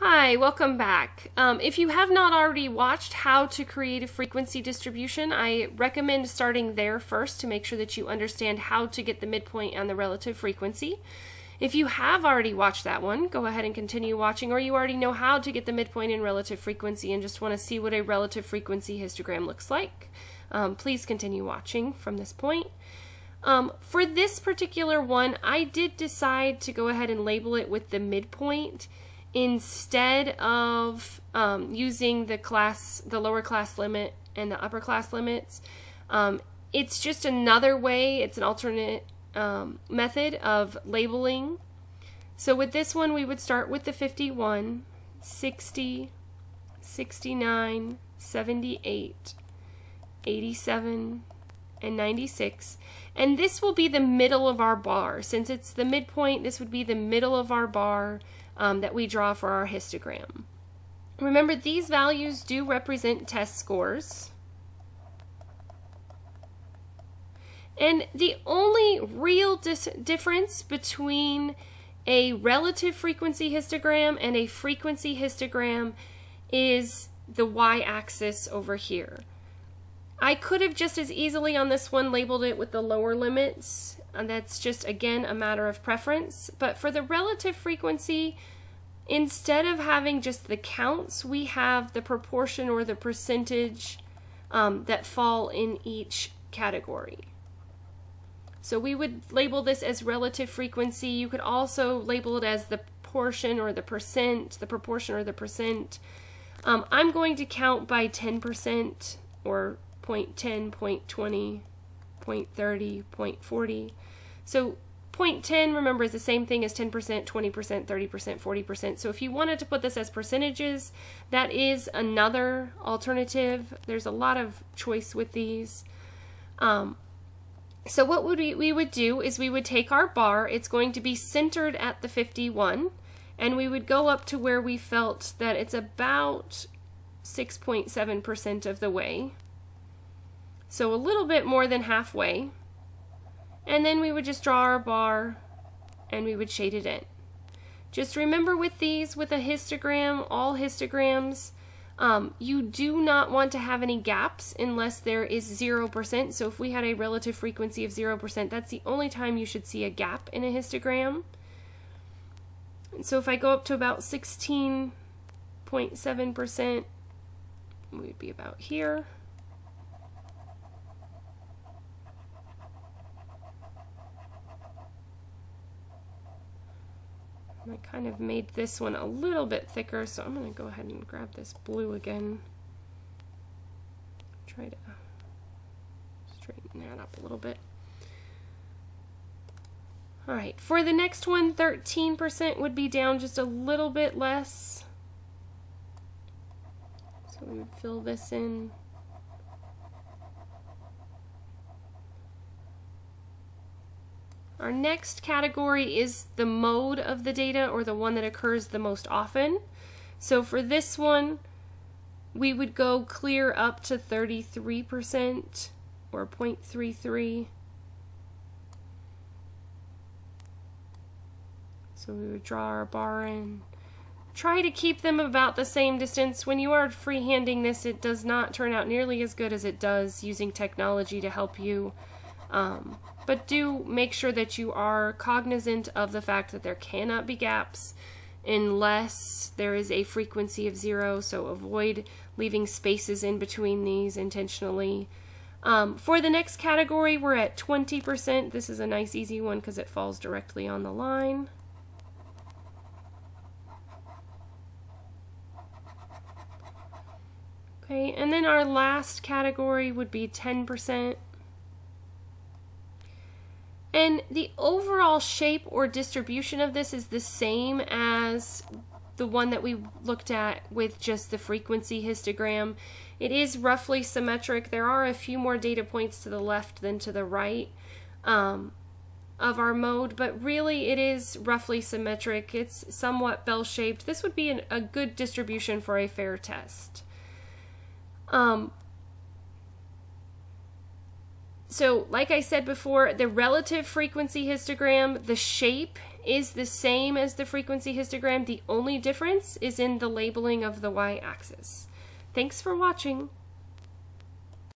Hi, welcome back. Um, if you have not already watched how to create a frequency distribution, I recommend starting there first to make sure that you understand how to get the midpoint and the relative frequency. If you have already watched that one, go ahead and continue watching, or you already know how to get the midpoint and relative frequency and just want to see what a relative frequency histogram looks like, um, please continue watching from this point. Um, for this particular one, I did decide to go ahead and label it with the midpoint instead of um, using the class, the lower class limit and the upper class limits. Um, it's just another way, it's an alternate um, method of labeling. So with this one, we would start with the 51, 60, 69, 78, 87, and 96. And this will be the middle of our bar. Since it's the midpoint, this would be the middle of our bar um, that we draw for our histogram. Remember, these values do represent test scores. And the only real difference between a relative frequency histogram and a frequency histogram is the y-axis over here. I could have just as easily on this one labeled it with the lower limits, and that's just, again, a matter of preference. But for the relative frequency, instead of having just the counts, we have the proportion or the percentage um, that fall in each category. So we would label this as relative frequency. You could also label it as the portion or the percent, the proportion or the percent. Um, I'm going to count by 10% or 0.10, 0.20, 0.30, 0.40. So 0.10, remember, is the same thing as 10%, 20%, 30%, 40%. So if you wanted to put this as percentages, that is another alternative. There's a lot of choice with these. Um, so what would we, we would do is we would take our bar, it's going to be centered at the 51, and we would go up to where we felt that it's about 6.7% of the way. So a little bit more than halfway. And then we would just draw our bar and we would shade it in. Just remember with these, with a histogram, all histograms, um, you do not want to have any gaps unless there is 0%. So if we had a relative frequency of 0%, that's the only time you should see a gap in a histogram. And so if I go up to about 16.7%, we'd be about here. I kind of made this one a little bit thicker, so I'm going to go ahead and grab this blue again. Try to straighten that up a little bit. Alright, for the next one, 13% would be down just a little bit less. So we would fill this in. Our next category is the mode of the data or the one that occurs the most often. So for this one, we would go clear up to 33% or 0.33. So we would draw our bar in. Try to keep them about the same distance. When you are freehanding this, it does not turn out nearly as good as it does using technology to help you um, but do make sure that you are cognizant of the fact that there cannot be gaps unless there is a frequency of zero, so avoid leaving spaces in between these intentionally. Um, for the next category, we're at 20%. This is a nice easy one because it falls directly on the line. Okay, and then our last category would be 10%. And the overall shape or distribution of this is the same as the one that we looked at with just the frequency histogram. It is roughly symmetric. There are a few more data points to the left than to the right um, of our mode, but really it is roughly symmetric. It's somewhat bell-shaped. This would be an, a good distribution for a fair test. Um, so like I said before, the relative frequency histogram, the shape is the same as the frequency histogram. The only difference is in the labeling of the y-axis. Thanks for watching.